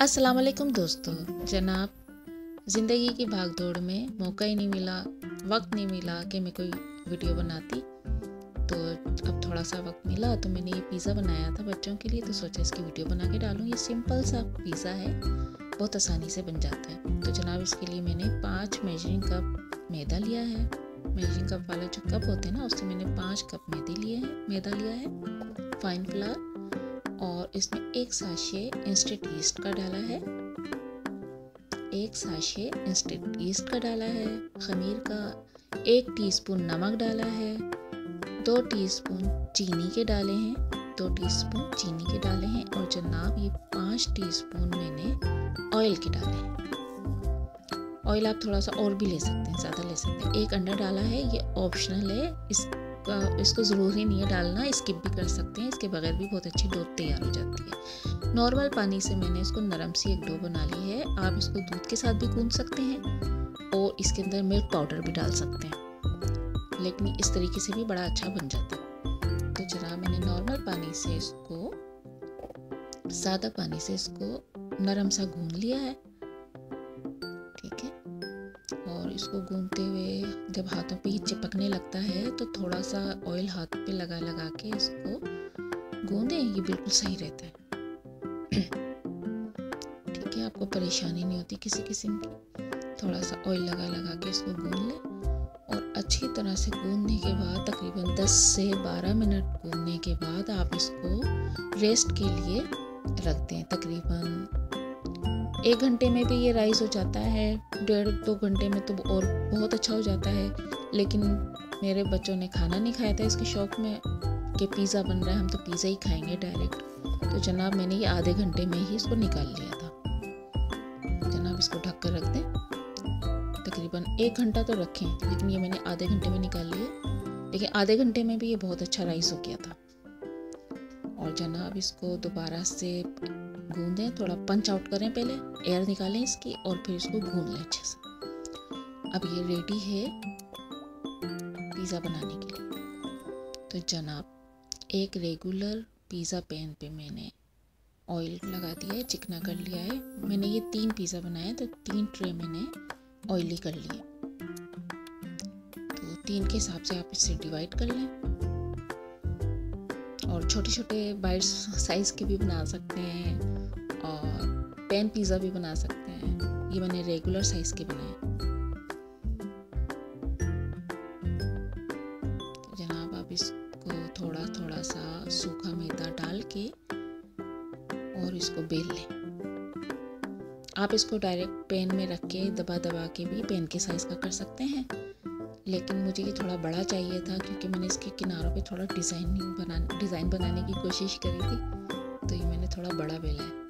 अस्सलाम वालेकुम दोस्तों। जनाब, ज़िंदगी की भागदौड़ में मौका ही नहीं मिला, वक्त नहीं मिला कि मैं कोई वीडियो बनाती। तो अब थोड़ा सा वक्त मिला तो मैंने ये पिज़्ज़ा बनाया था बच्चों के लिए तो सोचा इसकी वीडियो बना के डालूँ। ये सिंपल सा पिज़्ज़ा है, बहुत आसानी से बन जाता है। तो जनाब, इसके लिए मैंने पाँच मेजरिंग कप मैदा लिया है। मेजरिंग कप वाले जो कप होते हैं ना, उससे मैंने पाँच कप मैदे लिए हैं। मैदा लिया है, फाइन फ्लावर और इसमें एक साशे इंस्टेंट ईस्ट का डाला है। एक साशे इंस्टेंट ईस्ट का डाला है। खमीर का एक टीस्पून नमक डाला है। दो टीस्पून चीनी के डाले हैं। दो टीस्पून चीनी के डाले हैं और जनाब ये पाँच टीस्पून मैंने ऑयल के डाले हैं। ऑयल आप थोड़ा सा और भी ले सकते हैं, ज़्यादा ले सकते हैं। एक अंडा डाला है, ये ऑप्शनल है। इस इसको ज़रूरी नहीं है डालना स्किप भी कर सकते हैं, इसके बगैर भी बहुत अच्छी डो तैयार हो जाती है। नॉर्मल पानी से मैंने इसको नरम सी एक डो बना ली है, आप इसको दूध के साथ भी गूंद सकते हैं और इसके अंदर मिल्क पाउडर भी डाल सकते हैं। लेकिन इस तरीके से भी बड़ा अच्छा बन जाता है। तो जरा मैंने नॉर्मल पानी से इसको, सादा पानी से इसको नरम सा गूंद लिया है। इसको गूंदते हुए जब हाथों पे ही चिपकने लगता है तो थोड़ा सा ऑयल हाथ पे लगा लगा के इसको गूंदें ये बिल्कुल सही रहता है। ठीक है, आपको परेशानी नहीं होती किसी किस्म की। थोड़ा सा ऑयल लगा लगा के इसको गूंद लें और अच्छी तरह से गूंदने के बाद, तकरीबन 10 से 12 मिनट गूंदने के बाद आप इसको रेस्ट के लिए रख दें, तकरीबन एक घंटे में भी ये राइस हो जाता है, डेढ़ दो घंटे में तो और बहुत अच्छा हो जाता है। लेकिन मेरे बच्चों ने खाना नहीं खाया था इसके शौक में, कि पिज़्ज़ा बन रहा है, हम तो पिज़्ज़ा ही खाएँगे डायरेक्ट तो जनाब, मैंने ये आधे घंटे में ही इसको निकाल लिया था। जनाब, इसको ढक कर रख दें। तकरीबन एक घंटा तो रखें, लेकिन ये मैंने आधे घंटे में निकाल लिया लेकिन आधे घंटे में भी ये बहुत अच्छा राइस हो गया था। और जनाब, इसको दोबारा से गूंदें, थोड़ा पंच आउट करें पहले एयर निकालें इसकी और फिर इसको गूंद लें अच्छे से। अब ये रेडी है पिज़्ज़ा बनाने के लिए। तो जनाब, एक रेगुलर पिज़्ज़ा पैन पे मैंने ऑयल लगा दिया है, चिकना कर लिया है। मैंने ये तीन पिज़्ज़ा बनाए तो तीन ट्रे मैंने ऑयली कर लिए तो तीन के हिसाब से आप इसे डिवाइड कर लें। और छोटे छोटे बाइट्स साइज़ के भी बना सकते हैं। पैन पिज़्ज़ा भी बना सकते हैं। ये मैंने रेगुलर साइज़ के बनाए। जनाब आप इसको थोड़ा थोड़ा सा सूखा मैदा डाल के और इसको बेल लें। आप इसको डायरेक्ट पैन में रख के दबा दबा के भी पैन के साइज़ का कर सकते हैं। लेकिन मुझे ये थोड़ा बड़ा चाहिए था क्योंकि मैंने इसके किनारों पे थोड़ा डिज़ाइन बना डिज़ाइन बनाने की कोशिश करी थी। तो ये मैंने थोड़ा बड़ा बेला है।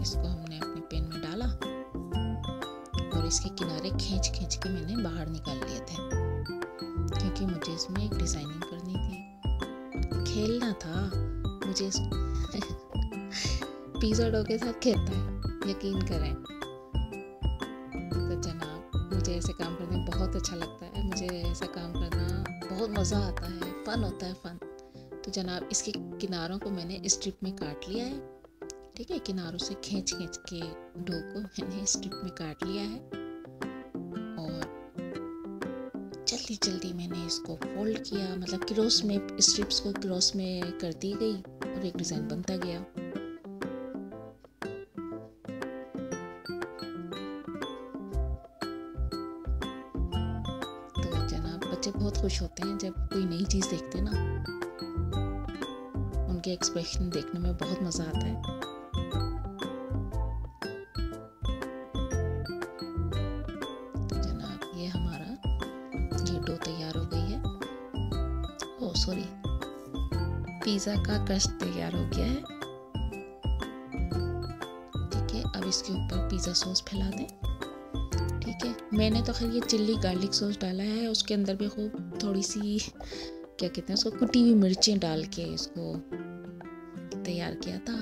इसको हमने अपने पेन में डाला और इसके किनारे खींच खींच के मैंने बाहर निकाल लिए थे, क्योंकि मुझे इसमें एक डिज़ाइनिंग करनी थी। खेलना था, मुझे इस पिज़्ज़ा डो के साथ खेलता है, यकीन करें। तो जनाब, मुझे ऐसे काम करने बहुत अच्छा लगता है, मुझे ऐसा काम करना बहुत मज़ा आता है फ़न होता है फ़न तो जनाब, इसके किनारों को मैंने स्ट्रिप में काट लिया है। ठीक है किनारों से खींच खींच के डो को मैंने स्ट्रिप में काट लिया है। और जल्दी जल्दी मैंने इसको फोल्ड किया मतलब क्रॉस में स्ट्रिप्स को क्रॉस में कर दी गई और एक डिज़ाइन बनता गया। तो बच्चे बहुत खुश होते हैं जब कोई नई चीज़ देखते हैं ना। उनके एक्सप्रेशन देखने में बहुत मज़ा आता है। सॉरी पिज़्ज़ा का क्रस्ट तैयार हो गया है। ठीक है, अब इसके ऊपर पिज़्ज़ा सॉस फैला दें। ठीक है, मैंने तो खैर ये चिल्ली गार्लिक सॉस डाला है, उसके अंदर भी खूब थोड़ी सी क्या कहते हैं उसको, कुटी हुई मिर्चें डाल के इसको तैयार किया था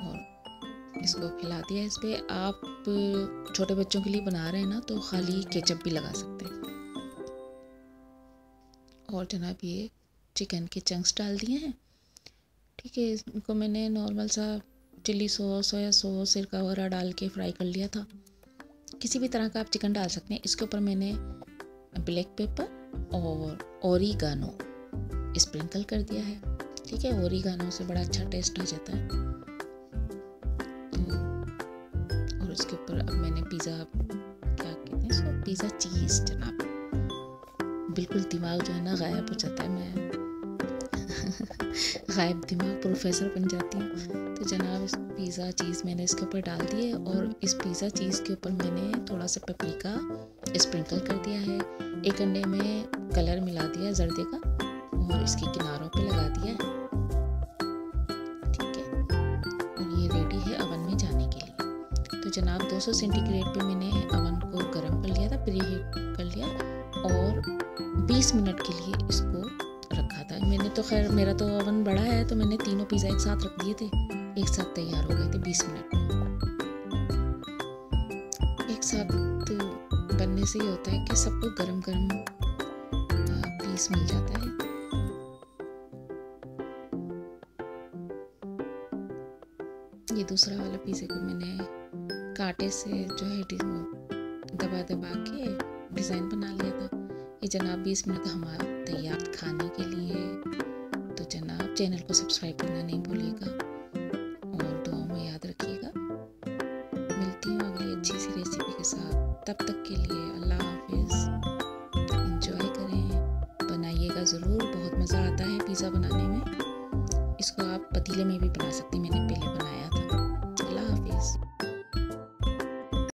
और इसको खिला दिया इस पर आप छोटे बच्चों के लिए बना रहे हैं ना तो खाली केचप भी लगा सकते हैं। और जनाब ये चिकन के चंक्स डाल दिए हैं। ठीक है इसको मैंने नॉर्मल सा चिल्ली सॉस सोया सॉस सिरका वगैरह डाल के फ्राई कर लिया था। किसी भी तरह का आप चिकन डाल सकते हैं। इसके ऊपर मैंने ब्लैक पेपर और ओरिगानो स्प्रिंकल कर दिया है। ठीक है ओरिगानो से बड़ा अच्छा टेस्ट आ जाता है। और उसके ऊपर अब मैंने पिज़्ज़ा क्या कहते हैं पिज़्ज़ा चीज़ जनाब बिल्कुल दिमाग जो है ना गायब हो जाता है, मैं गायब दिमाग प्रोफेसर बन जाती हूँ। तो जनाब, इस पिज़्ज़ा चीज़ मैंने इसके ऊपर डाल दी है और इस पिज़्ज़ा चीज़ के ऊपर मैंने थोड़ा सा पपरिका स्प्रिंकल कर दिया है। एक अंडे में कलर मिला दिया है जर्दे का और इसके किनारों पे लगा दिया है। ठीक है? और ये रेडी है अवन में जाने के लिए। तो जनाब 200 सेंटीग्रेड पे मैंने अवन को गर्म कर लिया था प्री हीट कर लिया और 20 मिनट के लिए इसको रखा था। मैंने तो खैर, मेरा तो ओवन बड़ा है तो मैंने तीनों पिज़्ज़ा एक साथ रख दिए थे। एक साथ तैयार हो गए थे 20 मिनट में। एक साथ बनने से ये होता है कि सबको गरम गरम पीस मिल जाता है। ये दूसरा वाला पिज़्ज़े को मैंने कांटे से जो है दबा दबा के डिज़ाइन बना लिया था। ये जनाब 20 मिनट हमारा तैयार खाने के लिए तो जनाब चैनल को सब्सक्राइब करना नहीं भूलिएगा और दुआ में याद रखिएगा। मिलती हूँ अगली अच्छी सी रेसिपी के साथ। तब तक के लिए अल्लाह हाफिज़। इंजॉय करें। बनाइएगा ज़रूर। बहुत मज़ा आता है पिज़्ज़ा बनाने में। इसको आप पतीले में भी बना सकते हैं। मैंने